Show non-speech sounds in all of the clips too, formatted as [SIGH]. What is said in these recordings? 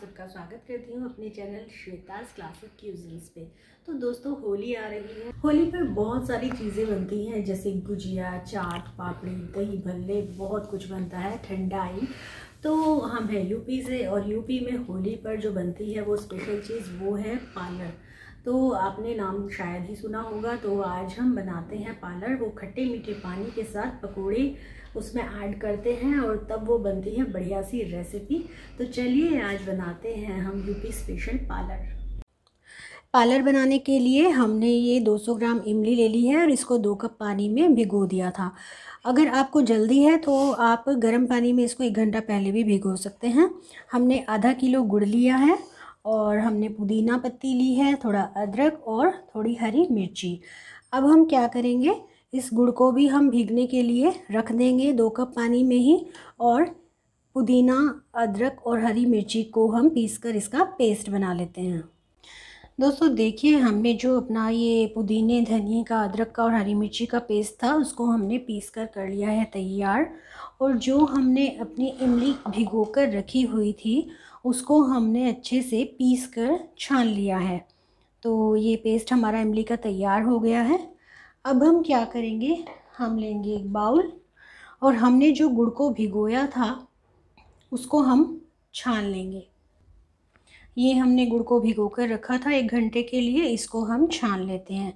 सबका स्वागत करती हूँ अपने चैनल श्वेताज क्लासिक क्यूजीज पे। तो दोस्तों, होली आ रही है। होली पर बहुत सारी चीज़ें बनती हैं, जैसे गुजिया, चाट, पापड़ी, दही, भल्ले, बहुत कुछ बनता है, ठंडाई। तो हम हैं यूपी से और यूपी में होली पर जो बनती है वो स्पेशल चीज़ वो है पालर। तो आपने नाम शायद ही सुना होगा तो आज हम बनाते हैं पालर। वो खट्टे मीठे पानी के साथ पकोड़े उसमें ऐड करते हैं और तब वो बनती है बढ़िया सी रेसिपी तो चलिए आज बनाते हैं हम यूपी स्पेशल पालर। पालर बनाने के लिए हमने ये 200 ग्राम इमली ले ली है और इसको दो कप पानी में भिगो दिया था। अगर आपको जल्दी है तो आप गर्म पानी में इसको एक घंटा पहले भी भिगो सकते हैं। हमने आधा किलो गुड़ लिया है। और हमने पुदीना पत्ती ली है, थोड़ा अदरक और थोड़ी हरी मिर्ची। अब हम क्या करेंगे? इस गुड़ को भी हम भीगने के लिए रख देंगे दो कप पानी में ही और पुदीना, अदरक और हरी मिर्ची को हम पीसकर इसका पेस्ट बना लेते हैं। दोस्तों, देखिए, हमने जो अपना ये पुदीने धनिए का अदरक का और हरी मिर्ची का पेस्ट था, उसको हमने पीस कर कर लिया है तैयार। और जो हमने अपनी इमली भिगो कर रखी हुई थी, उसको हमने अच्छे से पीस कर छान लिया है। तो ये पेस्ट हमारा इमली का तैयार हो गया है। अब हम क्या करेंगे? हम लेंगे एक बाउल और हमने जो गुड़ को भिगोया था, उसको हम छान लेंगे। ये हमने गुड़ को भिगो कर रखा था एक घंटे के लिए, इसको हम छान लेते हैं।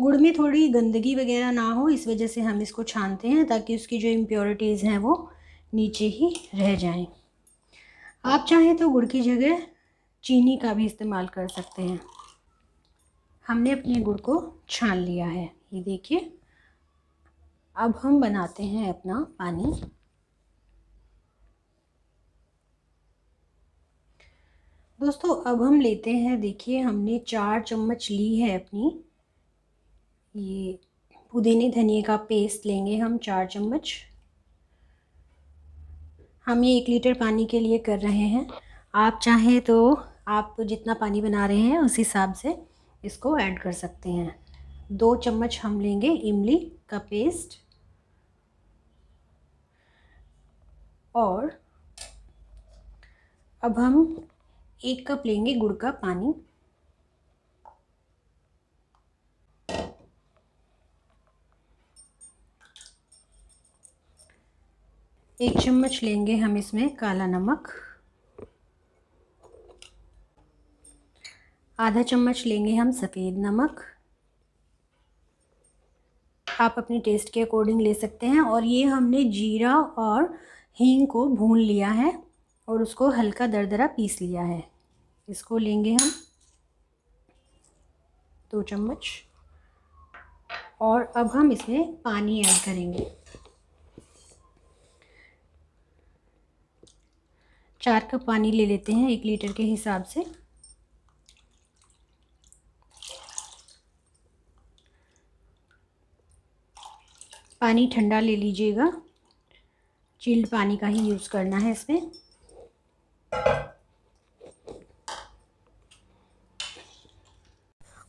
गुड़ में थोड़ी गंदगी वगैरह ना हो, इस वजह से हम इसको छानते हैं ताकि उसकी जो इम्प्योरिटीज़ हैं वो नीचे ही रह जाएँ। आप चाहें तो गुड़ की जगह चीनी का भी इस्तेमाल कर सकते हैं। हमने अपने गुड़ को छान लिया है। ये देखिए, अब हम बनाते हैं अपना पानी। दोस्तों, अब हम लेते हैं, देखिए, हमने चार चम्मच ली है अपनी। ये पुदीने धनिए का पेस्ट लेंगे हम चार चम्मच। हम ये एक लीटर पानी के लिए कर रहे हैं। आप चाहें तो आप जितना पानी बना रहे हैं, उस हिसाब से इसको ऐड कर सकते हैं। दो चम्मच हम लेंगे इमली का पेस्ट। और अब हम एक कप लेंगे गुड़ का पानी। एक चम्मच लेंगे हम इसमें काला नमक। आधा चम्मच लेंगे हम सफ़ेद नमक। आप अपने टेस्ट के अकॉर्डिंग ले सकते हैं और ये हमने जीरा और हींग को भून लिया है और उसको हल्का दरदरा पीस लिया है। इसको लेंगे हम दो चम्मच। और अब हम इसमें पानी ऐड करेंगे। चार कप पानी ले लेते हैं एक लीटर के हिसाब से। पानी ठंडा ले लीजिएगा। चिल्ड पानी का ही यूज़ करना है इसमें।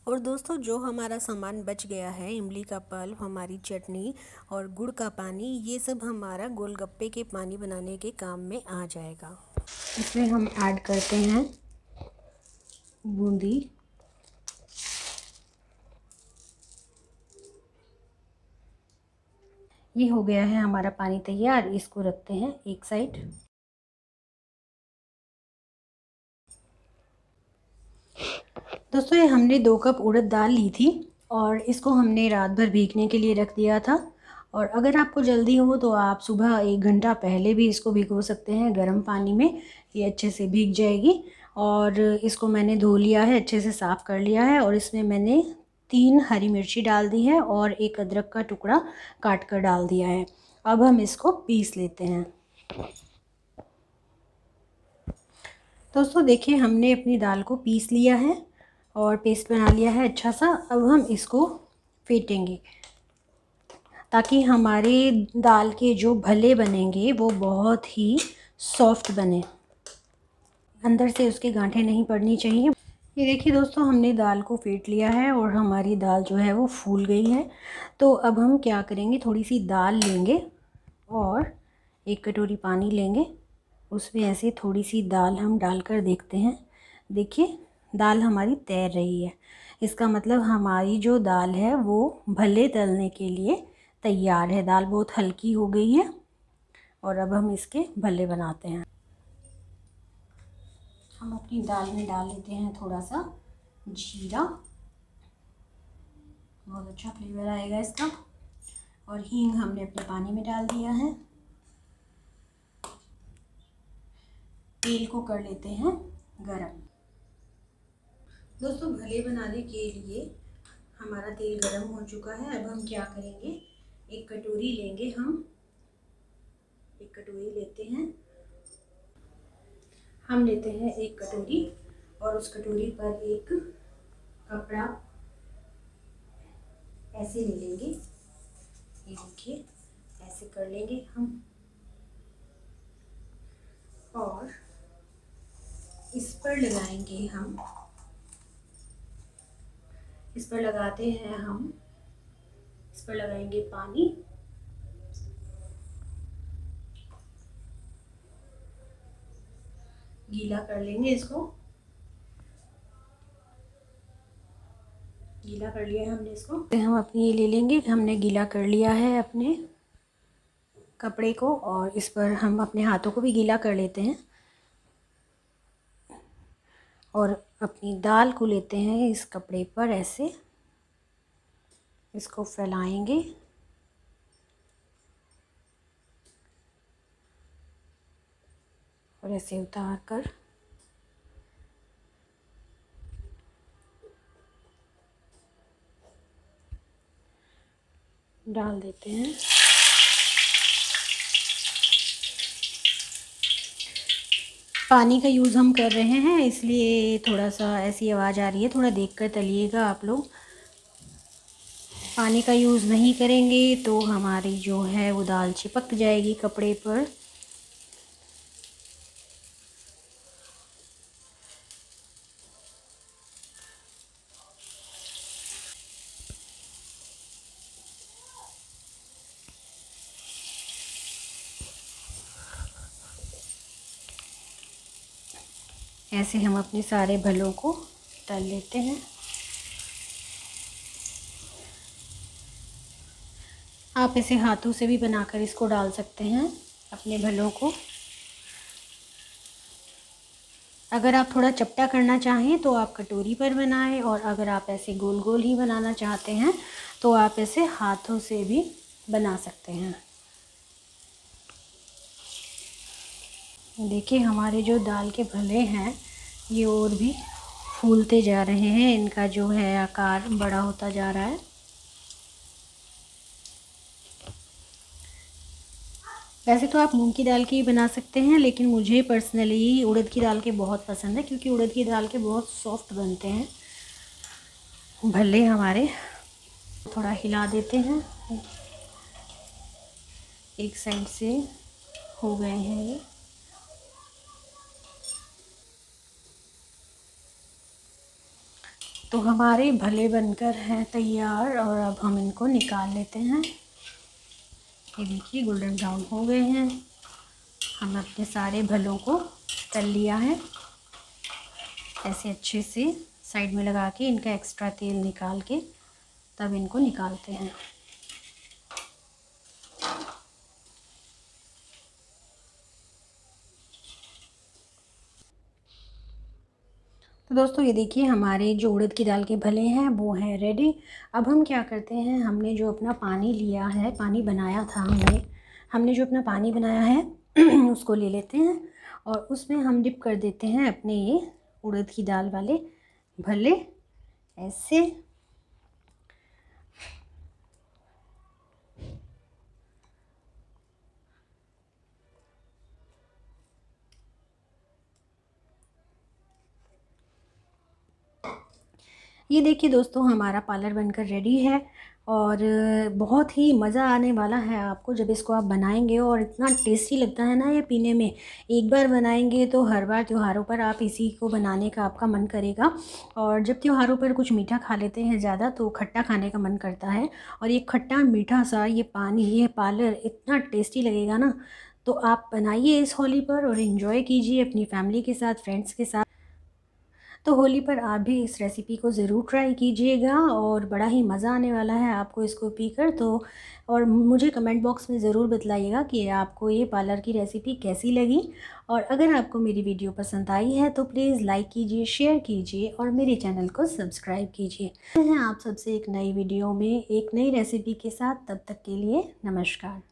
और दोस्तों, जो हमारा सामान बच गया है, इमली का पल्प हमारी चटनी और गुड़ का पानी, ये सब हमारा गोलगप्पे के पानी बनाने के काम में आ जाएगा। इसमें हम ऐड करते हैं बूंदी। ये हो गया है हमारा पानी तैयार। इसको रखते हैं एक साइड। दोस्तों, ये हमने दो कप उड़द दाल ली थी और इसको हमने रात भर भीगने के लिए रख दिया था। और अगर आपको जल्दी हो तो आप सुबह एक घंटा पहले भी इसको भिगो सकते हैं गर्म पानी में। ये अच्छे से भीग जाएगी और इसको मैंने धो लिया है, अच्छे से साफ़ कर लिया है और इसमें मैंने तीन हरी मिर्ची डाल दी है और एक अदरक का टुकड़ा काट कर डाल दिया है। अब हम इसको पीस लेते हैं। दोस्तों, देखिए, हमने अपनी दाल को पीस लिया है। और पेस्ट बना लिया है अच्छा सा। अब हम इसको फेंटेंगे ताकि हमारे दाल के जो भले बनेंगे, वो बहुत ही सॉफ्ट बने। अंदर से उसके गांठे नहीं पड़नी चाहिए। ये देखिए दोस्तों, हमने दाल को फेंट लिया है और हमारी दाल जो है वो फूल गई है। तो अब हम क्या करेंगे थोड़ी सी दाल लेंगे और एक कटोरी पानी लेंगे। उसमें ऐसे थोड़ी सी दाल हम डालकर देखते हैं। देखिए दाल हमारी तैर रही है। इसका मतलब हमारी जो दाल है, वो भले तलने के लिए तैयार है। दाल बहुत हल्की हो गई है और अब हम इसके भले बनाते हैं। हम अपनी दाल में डाल लेते हैं थोड़ा सा जीरा। बहुत अच्छा फ्लेवर आएगा इसका। और हींग हमने अपने पानी में डाल दिया है। तेल को कर लेते हैं गरम। दोस्तों, भले बनाने के लिए हमारा तेल गर्म हो चुका है। अब हम क्या करेंगे? एक कटोरी लेंगे हम। एक कटोरी लेते हैं। हम लेते हैं एक कटोरी और उस कटोरी पर एक कपड़ा ऐसे ले लेंगे। ये देखिए, ऐसे कर लेंगे हम। और इस पर लगाएँगे हम इस पर लगाते हैं हम। इस पर लगाएँगे पानी। गीला कर लेंगे इसको। गीला कर लिया है हमने इसको। हम अपने ये ले लेंगे। हमने गीला कर लिया है अपने कपड़े को और इस पर हम अपने हाथों को भी गीला कर लेते हैं। और अपनी दाल को लेते हैं इस कपड़े पर ऐसे। इसको फैलाएँगे। और ऐसे उतार कर। डाल देते हैं। पानी का यूज़ हम कर रहे हैं, इसलिए थोड़ा सा ऐसी आवाज़ आ रही है। थोड़ा देख कर तलिएगा आप लोग। पानी का यूज़ नहीं करेंगे तो हमारी जो है वो दाल चिपक जाएगी कपड़े पर। ऐसे हम अपने सारे भलों को तल लेते हैं। आप इसे हाथों से भी बनाकर इसको डाल सकते हैं, अपने भलों को। अगर आप थोड़ा चपटा करना चाहें तो आप कटोरी पर बनाएँ और अगर आप ऐसे गोल गोल ही बनाना चाहते हैं तो आप ऐसे हाथों से भी बना सकते हैं। देखिए, हमारे जो दाल के भले हैं, ये और भी फूलते जा रहे हैं। इनका जो है आकार बड़ा होता जा रहा है। वैसे तो आप मूंग की दाल की बना सकते हैं, लेकिन मुझे पर्सनली उड़द की दाल के बहुत पसंद है, क्योंकि उड़द की दाल के बहुत सॉफ्ट बनते हैं। भले हमारे थोड़ा हिला देते हैं। एक साइड से हो गए हैं ये। तो हमारे भले बनकर हैं तैयार और अब हम इनको निकाल लेते हैं। ये देखिए गोल्डन ब्राउन हो गए हैं। हम अपने सारे भलों को तल लिया है। ऐसे अच्छे से साइड में लगा के इनका एक्स्ट्रा तेल निकाल के तब इनको निकालते हैं। तो दोस्तों, ये देखिए, हमारे जो उड़द की दाल के भले हैं, वो हैं रेडी अब हम क्या करते हैं, हमने जो अपना पानी लिया है, पानी बनाया था हमने हमने जो अपना पानी बनाया है, [CLEARS THROAT] उसको ले लेते हैं और उसमें हम डिप कर देते हैं अपने ये उड़द की दाल वाले भले, ऐसे। ये देखिए दोस्तों, हमारा पार्लर बनकर रेडी है और बहुत ही मज़ा आने वाला है आपको जब इसको आप बनाएँगे और इतना टेस्टी लगता है ना ये पीने में। एक बार बनाएँगे तो हर बार त्योहारों पर आप इसी को बनाने का आपका मन करेगा और जब त्योहारों पर कुछ मीठा खा लेते हैं ज़्यादा तो खट्टा खाने का मन करता है और ये खट्टा, मीठा सा ये पानी, ये पार्लर इतना टेस्टी लगेगा ना। तो आप बनाइए इस होली पर और इन्जॉय कीजिए अपनी फैमिली के साथ फ्रेंड्स के साथ। तो होली पर आप भी इस रेसिपी को ज़रूर ट्राई कीजिएगा और बड़ा ही मज़ा आने वाला है आपको इसको पीकर। तो और मुझे कमेंट बॉक्स में ज़रूर बतलाइएगा कि आपको ये पार्लर की रेसिपी कैसी लगी। और अगर आपको मेरी वीडियो पसंद आई है तो प्लीज़ लाइक कीजिए शेयर कीजिए और मेरे चैनल को सब्सक्राइब कीजिए। हैं आप सबसे एक नई वीडियो में एक नई रेसिपी के साथ। तब तक के लिए नमस्कार।